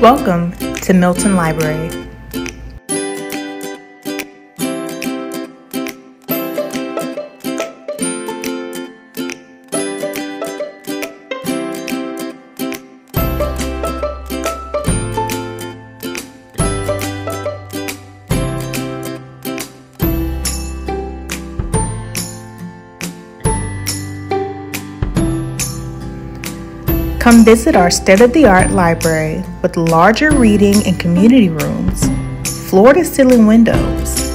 Welcome to Milton Library. Come visit our state of the art library with larger reading and community rooms, floor to ceiling windows,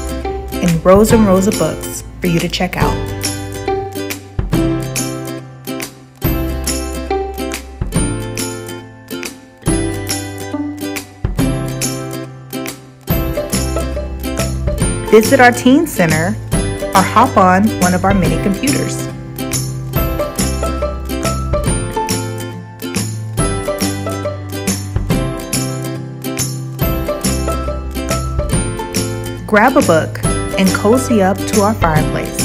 and rows and rows of books for you to check out. Visit our Teen Center or hop on one of our many computers. Grab a book, and cozy up to our fireplace.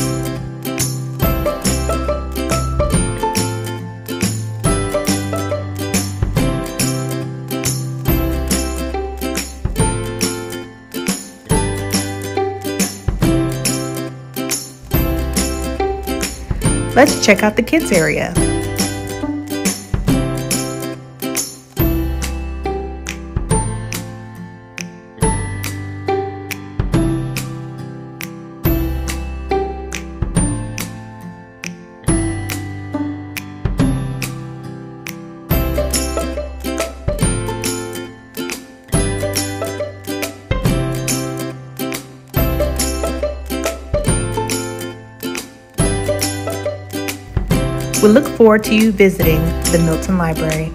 Let's check out the kids area. We look forward to you visiting the Milton Library.